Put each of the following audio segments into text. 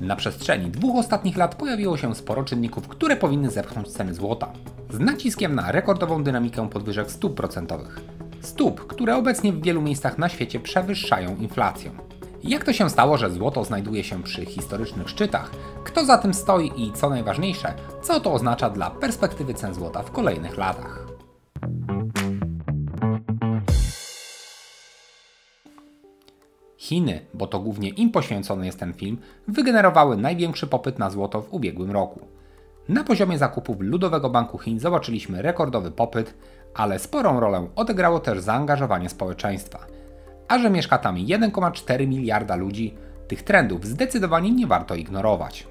Na przestrzeni dwóch ostatnich lat pojawiło się sporo czynników, które powinny zepchnąć ceny złota, z naciskiem na rekordową dynamikę podwyżek stóp procentowych. Stóp, które obecnie w wielu miejscach na świecie przewyższają inflację. Jak to się stało, że złoto znajduje się przy historycznych szczytach? Kto za tym stoi i co najważniejsze, co to oznacza dla perspektywy cen złota w kolejnych latach? Chiny, bo to głównie im poświęcony jest ten film, wygenerowały największy popyt na złoto w ubiegłym roku. Na poziomie zakupów Ludowego Banku Chin zobaczyliśmy rekordowy popyt, ale sporą rolę odegrało też zaangażowanie społeczeństwa. A że mieszka tam 1,4 miliarda ludzi, tych trendów zdecydowanie nie warto ignorować.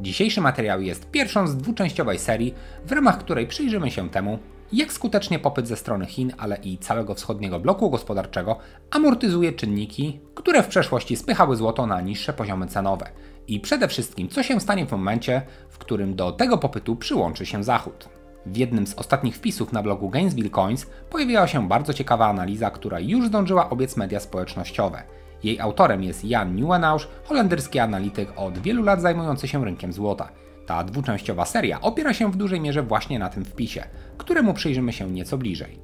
Dzisiejszy materiał jest pierwszą z dwuczęściowej serii, w ramach której przyjrzymy się temu, jak skutecznie popyt ze strony Chin, ale i całego wschodniego bloku gospodarczego amortyzuje czynniki, które w przeszłości spychały złoto na niższe poziomy cenowe. I przede wszystkim, co się stanie w momencie, w którym do tego popytu przyłączy się Zachód. W jednym z ostatnich wpisów na blogu Gainesville Coins pojawiła się bardzo ciekawa analiza, która już zdążyła obiec media społecznościowe. Jej autorem jest Jan Nieuwenausch, holenderski analityk od wielu lat zajmujący się rynkiem złota. Ta dwuczęściowa seria opiera się w dużej mierze właśnie na tym wpisie, któremu przyjrzymy się nieco bliżej.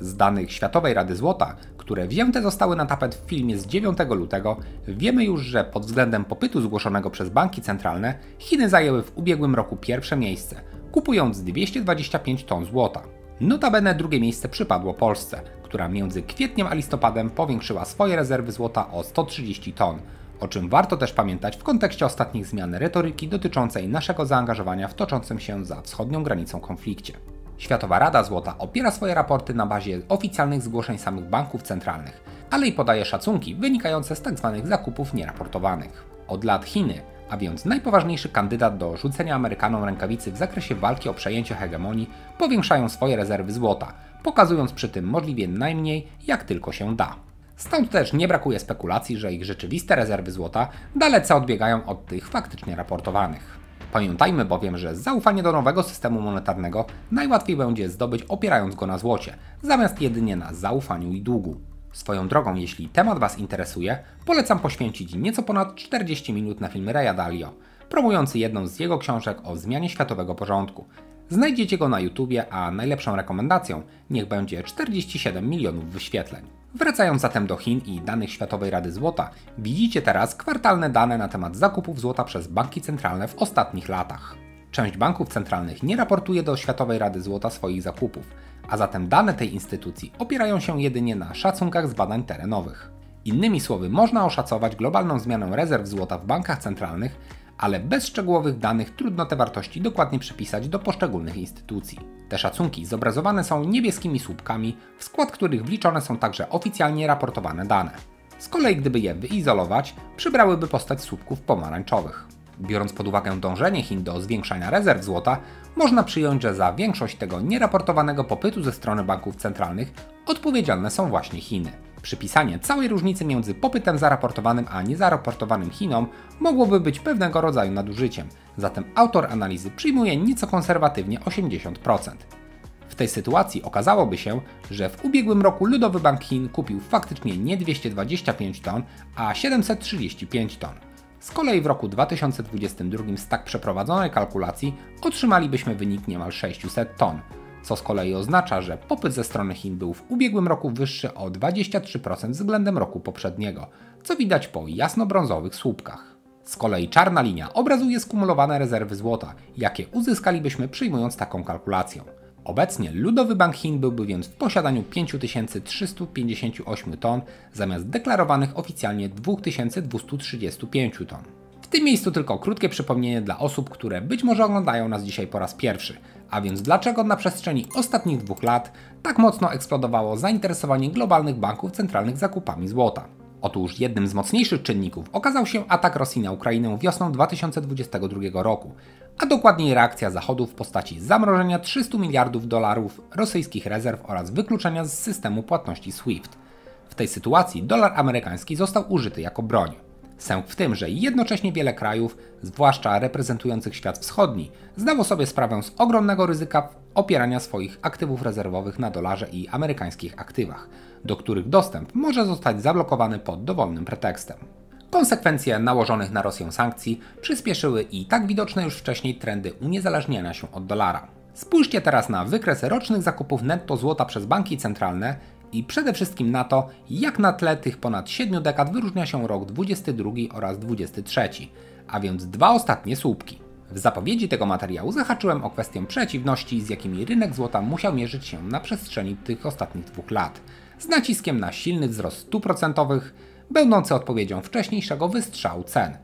Z danych Światowej Rady Złota, które wzięte zostały na tapet w filmie z 9 lutego, wiemy już, że pod względem popytu zgłoszonego przez banki centralne Chiny zajęły w ubiegłym roku pierwsze miejsce, kupując 225 ton złota. Notabene drugie miejsce przypadło Polsce, która między kwietniem a listopadem powiększyła swoje rezerwy złota o 130 ton, o czym warto też pamiętać w kontekście ostatnich zmian retoryki dotyczącej naszego zaangażowania w toczącym się za wschodnią granicą konflikcie. Światowa Rada Złota opiera swoje raporty na bazie oficjalnych zgłoszeń samych banków centralnych, ale i podaje szacunki wynikające z tzw. Tak zakupów nieraportowanych. Od lat Chiny, a więc najpoważniejszy kandydat do rzucenia Amerykanom rękawicy w zakresie walki o przejęcie hegemonii, powiększają swoje rezerwy złota, pokazując przy tym możliwie najmniej, jak tylko się da. Stąd też nie brakuje spekulacji, że ich rzeczywiste rezerwy złota dalece odbiegają od tych faktycznie raportowanych. Pamiętajmy bowiem, że zaufanie do nowego systemu monetarnego najłatwiej będzie zdobyć opierając go na złocie, zamiast jedynie na zaufaniu i długu. Swoją drogą, jeśli temat Was interesuje, polecam poświęcić nieco ponad 40 minut na film Raya Dalio, promujący jedną z jego książek o zmianie światowego porządku. Znajdziecie go na YouTubie, a najlepszą rekomendacją niech będzie 47 milionów wyświetleń. Wracając zatem do Chin i danych Światowej Rady Złota, widzicie teraz kwartalne dane na temat zakupów złota przez banki centralne w ostatnich latach. Część banków centralnych nie raportuje do Światowej Rady Złota swoich zakupów, a zatem dane tej instytucji opierają się jedynie na szacunkach z badań terenowych. Innymi słowy, można oszacować globalną zmianę rezerw złota w bankach centralnych, ale bez szczegółowych danych trudno te wartości dokładnie przypisać do poszczególnych instytucji. Te szacunki zobrazowane są niebieskimi słupkami, w skład których wliczone są także oficjalnie raportowane dane. Z kolei gdyby je wyizolować, przybrałyby postać słupków pomarańczowych. Biorąc pod uwagę dążenie Chin do zwiększania rezerw złota, można przyjąć, że za większość tego nieraportowanego popytu ze strony banków centralnych odpowiedzialne są właśnie Chiny. Przypisanie całej różnicy między popytem zaraportowanym a niezaraportowanym Chinom mogłoby być pewnego rodzaju nadużyciem, zatem autor analizy przyjmuje nieco konserwatywnie 80%. W tej sytuacji okazałoby się, że w ubiegłym roku Ludowy Bank Chin kupił faktycznie nie 225 ton, a 735 ton. Z kolei w roku 2022 z tak przeprowadzonej kalkulacji otrzymalibyśmy wynik niemal 600 ton, co z kolei oznacza, że popyt ze strony Chin był w ubiegłym roku wyższy o 23% względem roku poprzedniego, co widać po jasnobrązowych słupkach. Z kolei czarna linia obrazuje skumulowane rezerwy złota, jakie uzyskalibyśmy przyjmując taką kalkulację. Obecnie Ludowy Bank Chin byłby więc w posiadaniu 5358 ton zamiast deklarowanych oficjalnie 2235 ton. W tym miejscu tylko krótkie przypomnienie dla osób, które być może oglądają nas dzisiaj po raz pierwszy. A więc dlaczego na przestrzeni ostatnich dwóch lat tak mocno eksplodowało zainteresowanie globalnych banków centralnych zakupami złota? Otóż jednym z mocniejszych czynników okazał się atak Rosji na Ukrainę wiosną 2022 roku, a dokładniej reakcja Zachodu w postaci zamrożenia 300 miliardów dolarów rosyjskich rezerw oraz wykluczenia z systemu płatności SWIFT. W tej sytuacji dolar amerykański został użyty jako broń. Sęk w tym, że jednocześnie wiele krajów, zwłaszcza reprezentujących świat wschodni, zdało sobie sprawę z ogromnego ryzyka opierania swoich aktywów rezerwowych na dolarze i amerykańskich aktywach, do których dostęp może zostać zablokowany pod dowolnym pretekstem. Konsekwencje nałożonych na Rosję sankcji przyspieszyły i tak widoczne już wcześniej trendy uniezależnienia się od dolara. Spójrzcie teraz na wykres rocznych zakupów netto złota przez banki centralne i przede wszystkim na to, jak na tle tych ponad 7 dekad wyróżnia się rok 22 oraz 23, a więc dwa ostatnie słupki. W zapowiedzi tego materiału zahaczyłem o kwestię przeciwności, z jakimi rynek złota musiał mierzyć się na przestrzeni tych ostatnich dwóch lat, z naciskiem na silny wzrost stóp procentowych, będący odpowiedzią wcześniejszego wystrzału cen,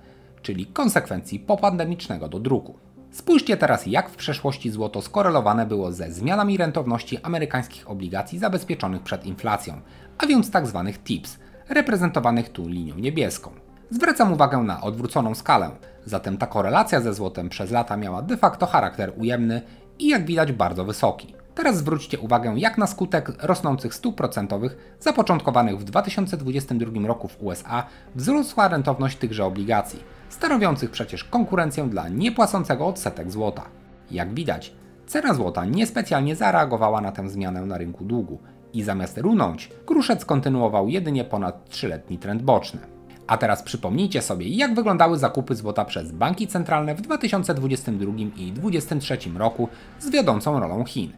czyli konsekwencji popandemicznego do druku. Spójrzcie teraz, jak w przeszłości złoto skorelowane było ze zmianami rentowności amerykańskich obligacji zabezpieczonych przed inflacją, a więc tzw. Tak TIPS, reprezentowanych tu linią niebieską. Zwracam uwagę na odwróconą skalę, zatem ta korelacja ze złotem przez lata miała de facto charakter ujemny i jak widać bardzo wysoki. Teraz zwróćcie uwagę, jak na skutek rosnących stóp procentowych zapoczątkowanych w 2022 roku w USA wzrosła rentowność tychże obligacji, stanowiących przecież konkurencję dla niepłacącego odsetek złota. Jak widać, cena złota niespecjalnie zareagowała na tę zmianę na rynku długu i zamiast runąć, kruszec kontynuował jedynie ponad 3-letni trend boczny. A teraz przypomnijcie sobie, jak wyglądały zakupy złota przez banki centralne w 2022 i 2023 roku z wiodącą rolą Chin.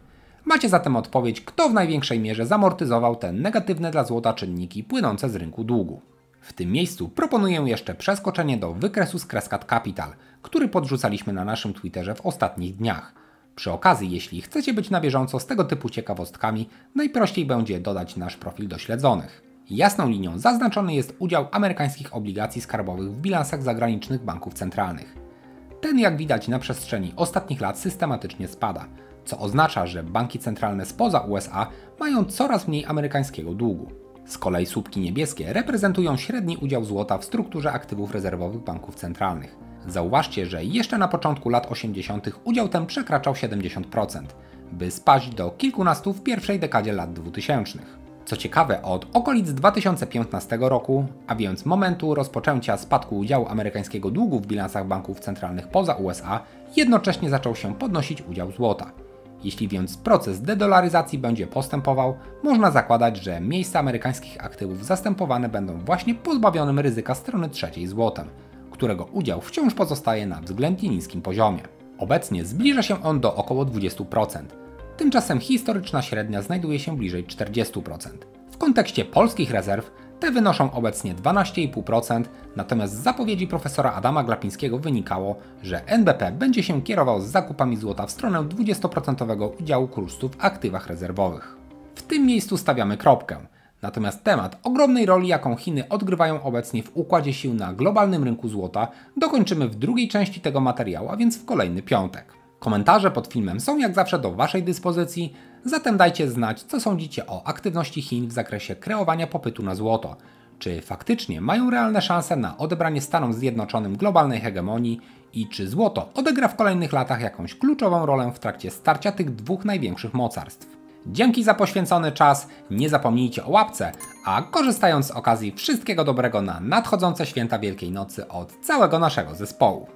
Macie zatem odpowiedź, kto w największej mierze zamortyzował te negatywne dla złota czynniki płynące z rynku długu. W tym miejscu proponuję jeszcze przeskoczenie do wykresu z Kreskat Capital, który podrzucaliśmy na naszym Twitterze w ostatnich dniach. Przy okazji, jeśli chcecie być na bieżąco z tego typu ciekawostkami, najprościej będzie dodać nasz profil do śledzonych. Jasną linią zaznaczony jest udział amerykańskich obligacji skarbowych w bilansach zagranicznych banków centralnych. Ten, jak widać na przestrzeni ostatnich lat, systematycznie spada, co oznacza, że banki centralne spoza USA mają coraz mniej amerykańskiego długu. Z kolei słupki niebieskie reprezentują średni udział złota w strukturze aktywów rezerwowych banków centralnych. Zauważcie, że jeszcze na początku lat 80. udział ten przekraczał 70%, by spaść do kilkunastu w pierwszej dekadzie lat 2000. Co ciekawe, od okolic 2015 roku, a więc momentu rozpoczęcia spadku udziału amerykańskiego długu w bilansach banków centralnych poza USA, jednocześnie zaczął się podnosić udział złota. Jeśli więc proces dedolaryzacji będzie postępował, można zakładać, że miejsca amerykańskich aktywów zastępowane będą właśnie pozbawionym ryzyka strony trzeciej złotem, którego udział wciąż pozostaje na względnie niskim poziomie. Obecnie zbliża się on do około 20%. Tymczasem historyczna średnia znajduje się bliżej 40%. W kontekście polskich rezerw te wynoszą obecnie 12,5%, natomiast z zapowiedzi profesora Adama Glapińskiego wynikało, że NBP będzie się kierował z zakupami złota w stronę 20% udziału kursu w aktywach rezerwowych. W tym miejscu stawiamy kropkę. Natomiast temat ogromnej roli, jaką Chiny odgrywają obecnie w układzie sił na globalnym rynku złota, dokończymy w drugiej części tego materiału, a więc w kolejny piątek. Komentarze pod filmem są jak zawsze do Waszej dyspozycji, zatem dajcie znać, co sądzicie o aktywności Chin w zakresie kreowania popytu na złoto. Czy faktycznie mają realne szanse na odebranie Stanom Zjednoczonym globalnej hegemonii i czy złoto odegra w kolejnych latach jakąś kluczową rolę w trakcie starcia tych dwóch największych mocarstw? Dzięki za poświęcony czas, nie zapomnijcie o łapce, a korzystając z okazji wszystkiego dobrego na nadchodzące święta Wielkiej Nocy od całego naszego zespołu.